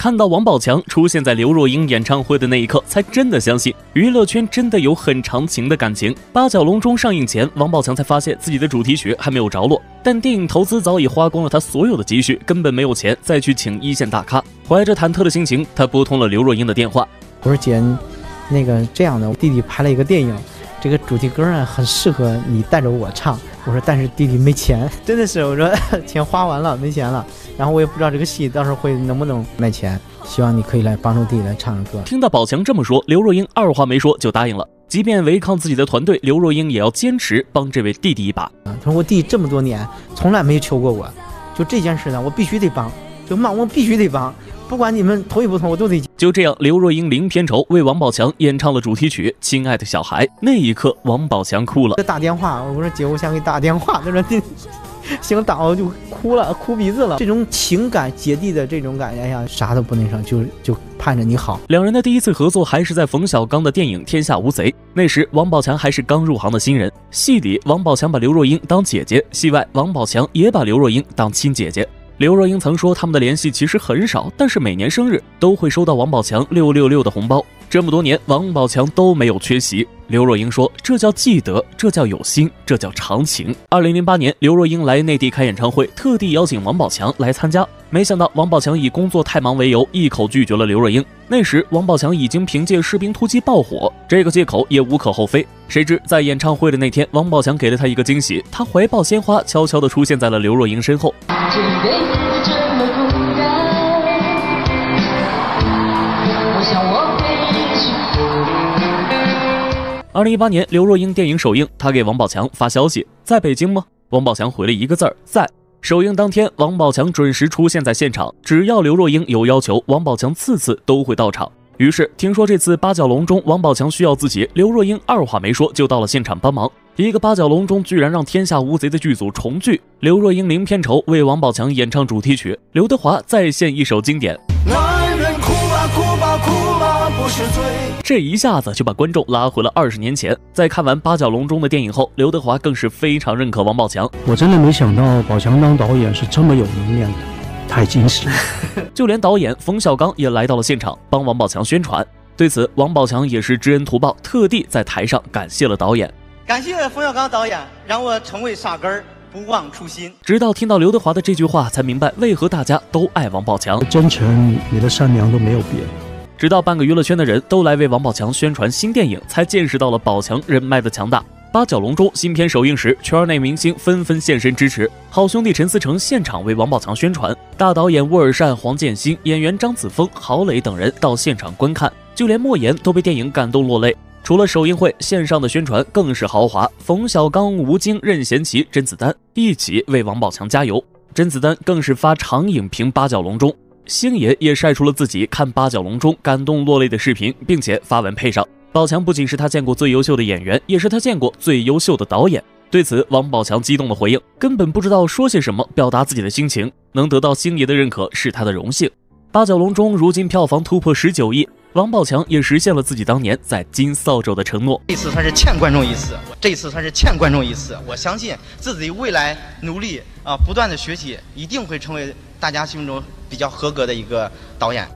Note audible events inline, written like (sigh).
看到王宝强出现在刘若英演唱会的那一刻，才真的相信娱乐圈真的有很长情的感情。八角笼中上映前，王宝强才发现自己的主题曲还没有着落，但电影投资早已花光了他所有的积蓄，根本没有钱再去请一线大咖。怀着忐忑的心情，他拨通了刘若英的电话。我说姐，那个这样的，我弟弟拍了一个电影，这个主题歌啊很适合你带着我唱。我说，但是弟弟没钱，(laughs) 真的是，我说 (laughs) 钱花完了，没钱了。然后我也不知道这个戏到时候会能不能卖钱，希望你可以来帮助弟弟来唱歌。听到宝强这么说，刘若英二话没说就答应了。即便违抗自己的团队，刘若英也要坚持帮这位弟弟一把。啊他说我弟这么多年从来没求过我，就这件事呢，我必须得帮，就骂我必须得帮。不管你们同意不同意，我都得。就这样，刘若英零片酬为王宝强演唱了主题曲《亲爱的小孩》。那一刻，王宝强哭了。打电话，我说姐，我想给你打电话。他说你想打我就哭了，哭鼻子了。这种情感姐弟的这种感觉呀，啥都不那啥，就就盼着你好。两人的第一次合作还是在冯小刚的电影《天下无贼》，那时王宝强还是刚入行的新人。戏里王宝强把刘若英当姐姐，戏外王宝强也把刘若英当亲姐姐。刘若英曾说，他们的联系其实很少，但是每年生日都会收到王宝强六六六的红包。这么多年，王宝强都没有缺席。刘若英说：“这叫记得，这叫有心，这叫长情。”二零零八年，刘若英来内地开演唱会，特地邀请王宝强来参加。没想到王宝强以工作太忙为由，一口拒绝了刘若英。那时王宝强已经凭借《士兵突击》爆火，这个借口也无可厚非。谁知在演唱会的那天，王宝强给了他一个惊喜，他怀抱鲜花，悄悄地出现在了刘若英身后。二零一八年，刘若英电影首映，她给王宝强发消息：“在北京吗？”王宝强回了一个字儿：“在。”首映当天，王宝强准时出现在现场，只要刘若英有要求，王宝强次次都会到场。于是听说这次八角笼中王宝强需要自己，刘若英二话没说就到了现场帮忙。一个八角笼中居然让天下无贼的剧组重聚，刘若英零片酬为王宝强演唱主题曲，刘德华再现一首经典。男人哭吧哭吧哭不是罪。这一下子就把观众拉回了二十年前。在看完八角笼中的电影后，刘德华更是非常认可王宝强。我真的没想到宝强当导演是这么有能量的，太惊喜了。(laughs) 就连导演冯小刚也来到了现场帮王宝强宣传。对此，王宝强也是知恩图报，特地在台上感谢了导演。感谢冯小刚导演，让我成为傻根儿，不忘初心。直到听到刘德华的这句话，才明白为何大家都爱王宝强。真诚，你的善良都没有变。直到半个娱乐圈的人都来为王宝强宣传新电影，才见识到了宝强人脉的强大。八角笼中新片首映时，圈内明星纷纷现身支持，好兄弟陈思诚现场为王宝强宣传，大导演沃尔善、黄建新、演员张子枫、郝蕾等人到现场观看，就连莫言都被电影感动落泪。除了首映会，线上的宣传更是豪华。冯小刚、吴京、任贤齐、甄子丹一起为王宝强加油。甄子丹更是发长影评八角笼中，星爷也晒出了自己看八角笼中感动落泪的视频，并且发文配上：宝强不仅是他见过最优秀的演员，也是他见过最优秀的导演。对此，王宝强激动的回应：根本不知道说些什么，表达自己的心情。能得到星爷的认可是他的荣幸。八角笼中如今票房突破十九亿。王宝强也实现了自己当年在金扫帚的承诺。这次算是欠观众一次，这次算是欠观众一次。我相信自己未来努力啊，不断的学习，一定会成为大家心目中比较合格的一个导演。